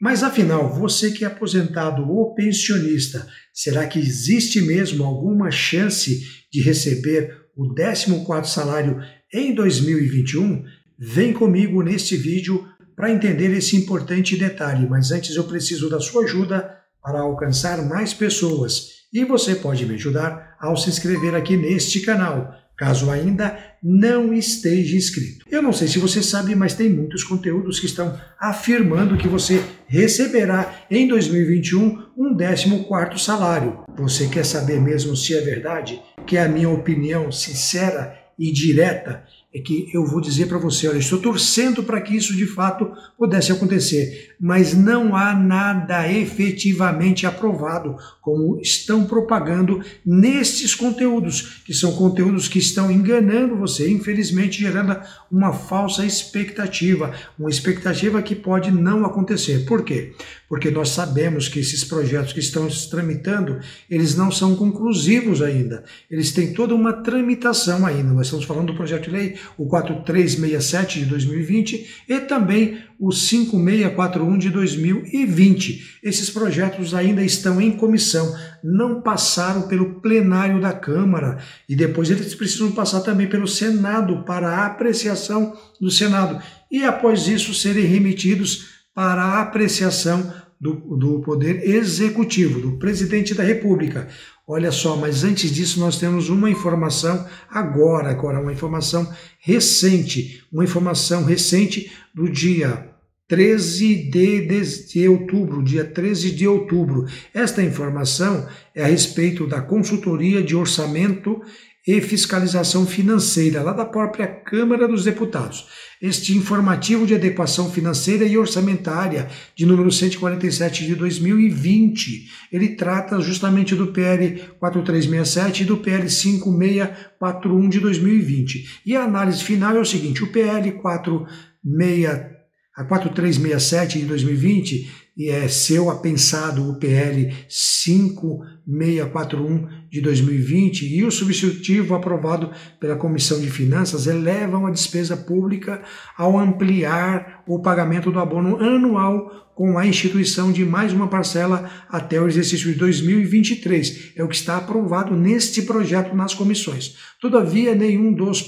Mas afinal, você que é aposentado ou pensionista, será que existe mesmo alguma chance de receber o 14º salário em 2021? Vem comigo neste vídeo para entender esse importante detalhe, mas antes eu preciso da sua ajuda para alcançar mais pessoas. E você pode me ajudar ao se inscrever aqui neste canal caso ainda não esteja inscrito. Eu não sei se você sabe, mas tem muitos conteúdos que estão afirmando que você receberá em 2021 um 14º salário. Você quer saber mesmo se é verdade? Que a minha opinião sincera e direta é que eu vou dizer para você, olha, estou torcendo para que isso de fato pudesse acontecer, mas não há nada efetivamente aprovado, como estão propagando nestes conteúdos, que são conteúdos que estão enganando você, infelizmente gerando uma falsa expectativa, uma expectativa que pode não acontecer. Por quê? Porque nós sabemos que esses projetos que estão se tramitando, eles não são conclusivos ainda. Eles têm toda uma tramitação ainda. Nós estamos falando do projeto de lei o 4367 de 2020 e também o 5641 de 2020. Esses projetos ainda estão em comissão, não passaram pelo plenário da Câmara e depois eles precisam passar também pelo Senado para a apreciação do Senado e após isso serem remetidos para a apreciação do, do Poder Executivo, do Presidente da República. Olha só, mas antes disso nós temos uma informação agora, agora uma informação recente, uma informação recente do dia 13 de, de, de, outubro, dia 13 de outubro. Esta informação é a respeito da consultoria de orçamento e Fiscalização Financeira, lá da própria Câmara dos Deputados. Este informativo de adequação financeira e orçamentária, de número 147 de 2020, ele trata justamente do PL 4367 e do PL 5641 de 2020. E a análise final é o seguinte: o PL 46 a 4367 de 2020 e é seu apensado o PL 5641 de 2020 e o substitutivo aprovado pela Comissão de Finanças elevam a despesa pública ao ampliar o pagamento do abono anual com a instituição de mais uma parcela até o exercício de 2023. É o que está aprovado neste projeto nas comissões. Todavia, nenhum dos,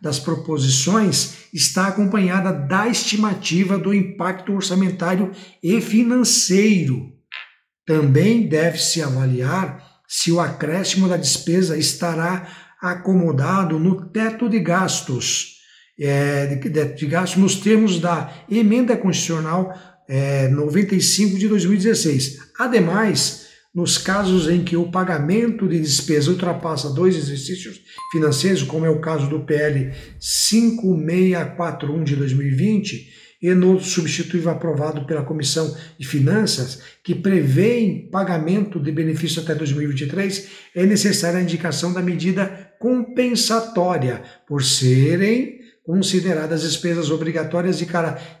das proposições está acompanhada da estimativa do impacto orçamentário e financeiro. Também deve-se avaliar se o acréscimo da despesa estará acomodado no teto de gastos, é, de, de gastos nos termos da emenda constitucional é, 95 de 2016. Ademais, nos casos em que o pagamento de despesa ultrapassa dois exercícios financeiros, como é o caso do PL 5641 de 2020, e no substitutivo aprovado pela Comissão de Finanças, que prevê pagamento de benefício até 2023, é necessária a indicação da medida compensatória, por serem consideradas despesas obrigatórias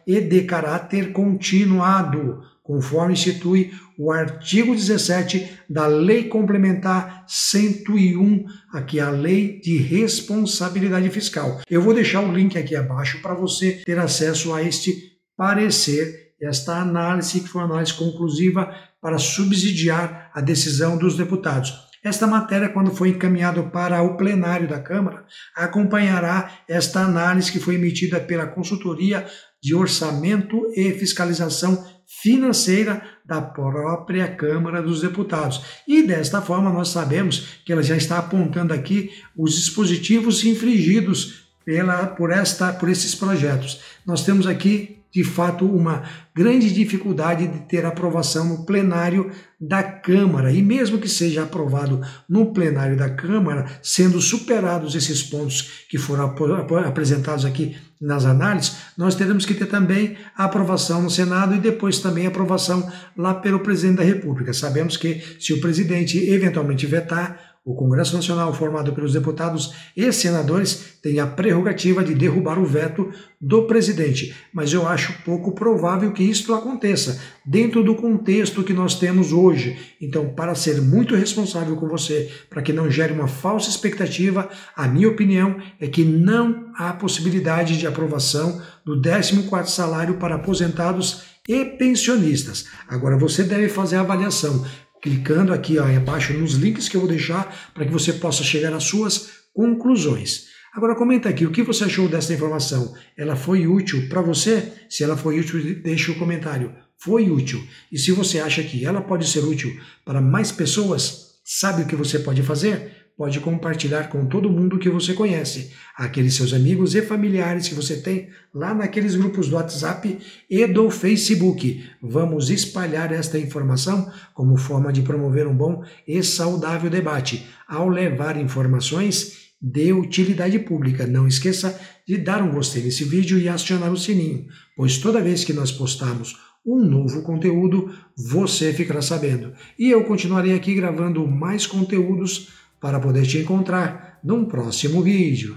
e de caráter continuado, conforme institui o artigo 17 da Lei Complementar 101, aqui a Lei de Responsabilidade Fiscal. Eu vou deixar o link aqui abaixo para você ter acesso a este parecer, esta análise que foi uma análise conclusiva para subsidiar a decisão dos deputados. Esta matéria, quando for encaminhado para o plenário da Câmara, acompanhará esta análise que foi emitida pela Consultoria de Orçamento e Fiscalização Financeira da própria Câmara dos Deputados. E desta forma nós sabemos que ela já está apontando aqui os dispositivos infringidos pela, por, esta, por esses projetos. Nós temos aqui de fato uma grande dificuldade de ter aprovação no plenário da Câmara. E mesmo que seja aprovado no plenário da Câmara, sendo superados esses pontos que foram ap apresentados aqui nas análises, nós teremos que ter também a aprovação no Senado e depois também a aprovação lá pelo presidente da República. Sabemos que se o presidente eventualmente vetar, o Congresso Nacional, formado pelos deputados e senadores, tem a prerrogativa de derrubar o veto do presidente, mas eu acho pouco provável que isto aconteça dentro do contexto que nós temos hoje. Então, para ser muito responsável com você, para que não gere uma falsa expectativa, a minha opinião é que não há possibilidade de aprovação do 14º salário para aposentados e pensionistas. Agora você deve fazer a avaliação clicando aqui ó, abaixo nos links que eu vou deixar para que você possa chegar às suas conclusões. Agora comenta aqui o que você achou dessa informação. Ela foi útil para você? Se ela foi útil, deixe o um comentário. Foi útil. E se você acha que ela pode ser útil para mais pessoas, sabe o que você pode fazer? Pode compartilhar com todo mundo que você conhece, aqueles seus amigos e familiares que você tem lá naqueles grupos do WhatsApp e do Facebook. Vamos espalhar esta informação como forma de promover um bom e saudável debate, ao levar informações de utilidade pública. Não esqueça de dar um gostei nesse vídeo e acionar o sininho, pois toda vez que nós postarmos um novo conteúdo, você ficará sabendo. E eu continuarei aqui gravando mais conteúdos para poder te encontrar num próximo vídeo.